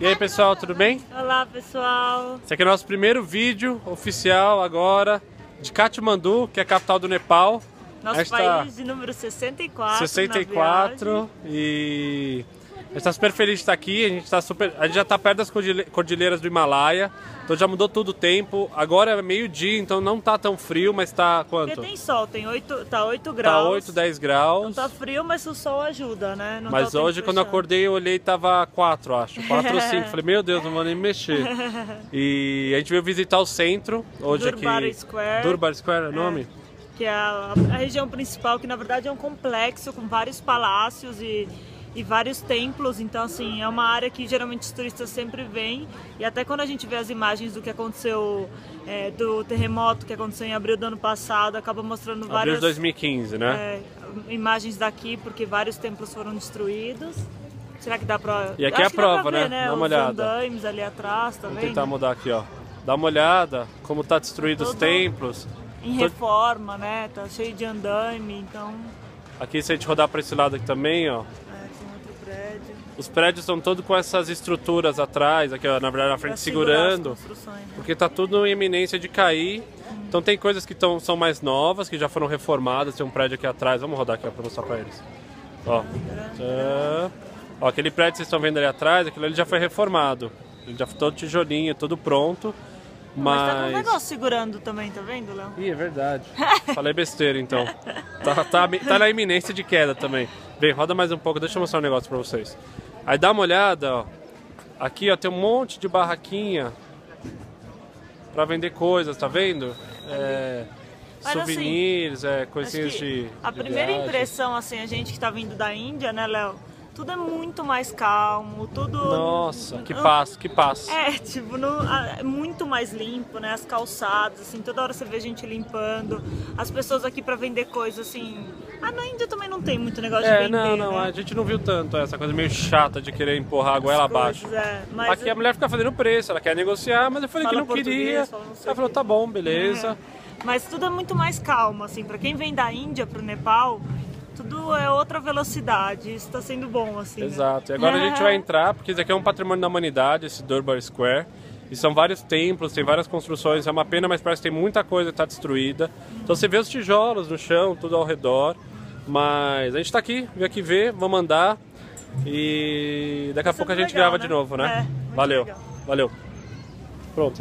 E aí pessoal, tudo bem? Olá pessoal! Esse aqui é o nosso primeiro vídeo oficial agora de Katmandu, que é a capital do Nepal. Nosso país de número 64. 64 e a gente está super feliz de estar aqui, a gente, tá super, a gente já está perto das cordilheiras do Himalaia, então já mudou todo o tempo. Agora é meio-dia, então não está tão frio, mas está quanto? Porque tem sol, tem 8, tá 8 graus. Tá 8, 10 graus. Não tá frio, mas o sol ajuda, né? Não mas tá hoje, quando eu acordei, eu olhei e tava 4, acho. 4 ou 5. Falei, meu Deus, não vou nem mexer. E a gente veio visitar o centro hoje Durbar aqui. Square. Durbar Square é o nome? É que é a, a, região principal, que na verdade é um complexo com vários palácios e e vários templos, então assim, é uma área que geralmente os turistas sempre vêm e até quando a gente vê as imagens do que aconteceu é, do terremoto que aconteceu em abril do ano passado, acaba mostrando abril várias... Abril de 2015, né? É, imagens daqui, porque vários templos foram destruídos. Será que dá pra... E aqui é a prova, ver, né? né? Dá uma os olhada. andames ali atrás, tá Vamos vendo? tentar mudar aqui, ó. Dá uma olhada como tá destruído os templos. Em reforma, né? Tá cheio de andame, então... Aqui se a gente rodar para esse lado aqui também, ó. Os prédios estão todos com essas estruturas atrás, aqui ó, na verdade na frente segurando, né? porque tá tudo em iminência de cair. Hum. Então tem coisas que tão, são mais novas, que já foram reformadas, tem um prédio aqui atrás, vamos rodar aqui para mostrar para eles. Ó. Tá. ó, aquele prédio que vocês estão vendo ali atrás, aquilo ali já foi reformado. Ele já foi todo tijolinho, todo pronto. Mas... mas tá com um negócio segurando também, tá vendo, Léo? Ih, é verdade. Falei besteira então. Tá, tá, tá na iminência de queda também. Vem, roda mais um pouco, deixa eu mostrar um negócio pra vocês. Aí dá uma olhada, ó. Aqui, ó, tem um monte de barraquinha pra vender coisas, tá vendo? É, assim, souvenirs, assim, é, coisinhas de. A de primeira viagem. impressão, assim, a gente que tá vindo da Índia, né, Léo? Tudo é muito mais calmo, tudo... Nossa, que paz, que paz. É, tipo, no, é muito mais limpo, né? As calçadas, assim, toda hora você vê gente limpando. As pessoas aqui para vender coisas, assim... Ah, na Índia também não tem muito negócio é, de vender, não, não, né? a gente não viu tanto essa coisa meio chata de querer empurrar a goela abaixo. É, mas aqui a mulher fica fazendo preço, ela quer negociar, mas eu falei que não queria. Ela falou, tá bom, beleza. É. Mas tudo é muito mais calmo, assim, para quem vem da Índia pro Nepal tudo é outra velocidade. Isso está sendo bom, assim. Né? Exato. Né? E agora a gente vai entrar, porque isso aqui é um patrimônio da humanidade, esse Durbar Square. E são vários templos, tem várias construções. É uma pena, mas parece que tem muita coisa que está destruída. Então você vê os tijolos no chão, tudo ao redor. Mas a gente está aqui, veio aqui ver, vamos andar. E daqui a pouco a gente legal, grava né? de novo, né? É, Valeu. Legal. Valeu. Pronto.